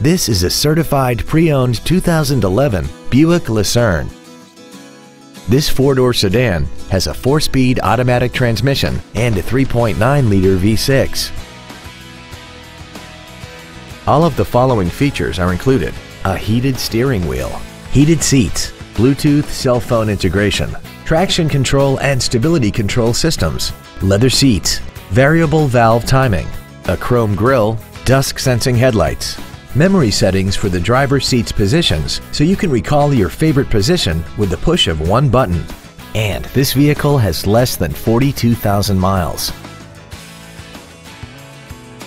This is a certified pre-owned 2011 Buick Lucerne. This four-door sedan has a four-speed automatic transmission and a 3.9-liter V6. All of the following features are included. A heated steering wheel, heated seats, Bluetooth cell phone integration, traction control and stability control systems, leather seats, variable valve timing, a chrome grille, dusk sensing headlights, memory settings for the driver's seat's positions so you can recall your favorite position with the push of one button. And this vehicle has less than 42,000 miles.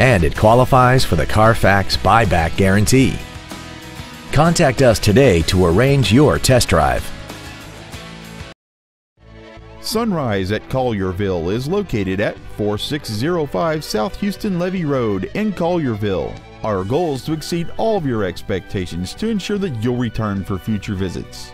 and it qualifies for the Carfax buyback guarantee. Contact us today to arrange your test drive. Sunrise at Collierville is located at 4605 South Houston Levee Road in Collierville. Our goal is to exceed all of your expectations to ensure that you'll return for future visits.